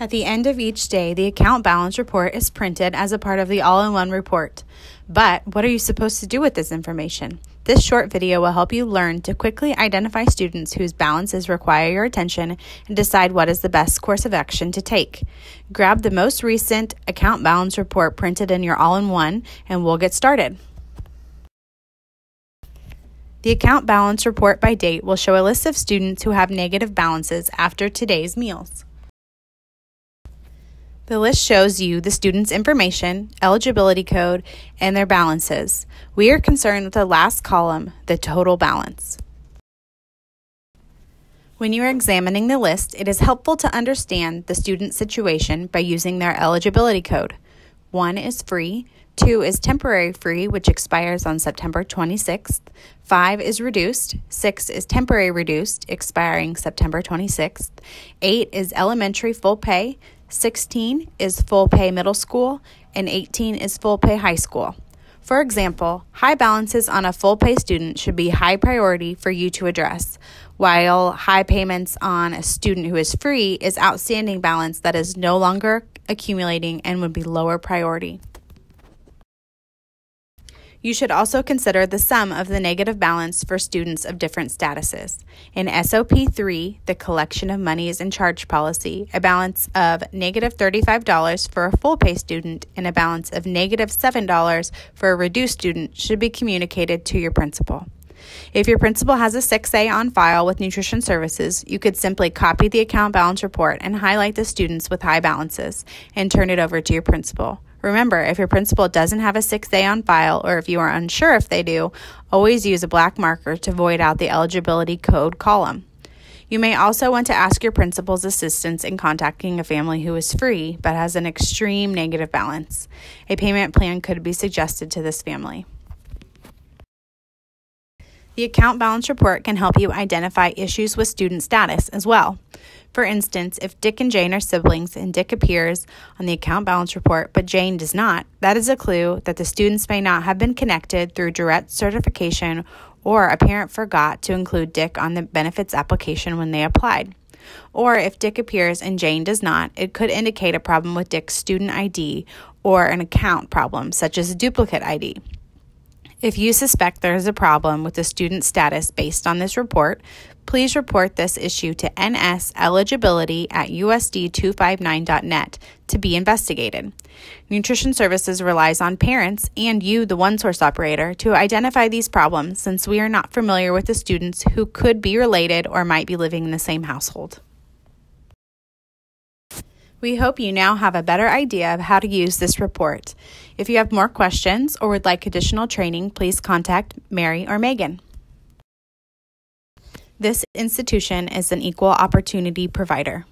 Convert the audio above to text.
At the end of each day, the account balance report is printed as a part of the all in one report. But what are you supposed to do with this information? This short video will help you learn to quickly identify students whose balances require your attention and decide what is the best course of action to take. Grab the most recent account balance report printed in your all in one, and we'll get started. The account balance report by date will show a list of students who have negative balances after today's meals. The list shows you the student's information, eligibility code, and their balances. We are concerned with the last column, the total balance. When you are examining the list, it is helpful to understand the student's situation by using their eligibility code. One is free, two is temporary free, which expires on September 26th, five is reduced, six is temporary reduced, expiring September 26th, eight is elementary full pay, 16 is full pay middle school, and 18 is full pay high school. For example, high balances on a full pay student should be high priority for you to address, while high payments on a student who is free is outstanding balance that is no longer accumulating and would be lower priority. You should also consider the sum of the negative balance for students of different statuses. In SOP 3, the collection of monies and charge policy, a balance of negative $35 for a full pay student and a balance of negative $7 for a reduced student should be communicated to your principal. If your principal has a 6A on file with Nutrition Services, you could simply copy the account balance report and highlight the students with high balances and turn it over to your principal. Remember, if your principal doesn't have a 6A on file, or if you are unsure if they do, always use a black marker to void out the eligibility code column. You may also want to ask your principal's assistance in contacting a family who is free but has an extreme negative balance. A payment plan could be suggested to this family. The account balance report can help you identify issues with student status as well. For instance, if Dick and Jane are siblings and Dick appears on the account balance report but Jane does not, that is a clue that the students may not have been connected through direct certification or a parent forgot to include Dick on the benefits application when they applied. Or if Dick appears and Jane does not, it could indicate a problem with Dick's student ID or an account problem, such as a duplicate ID. If you suspect there is a problem with the student status based on this report, please report this issue to nseligibility at usd259.net to be investigated. Nutrition Services relies on parents and you, the one source operator, to identify these problems since we are not familiar with the students who could be related or might be living in the same household. We hope you now have a better idea of how to use this report. If you have more questions or would like additional training, please contact Mary or Megan. This institution is an equal opportunity provider.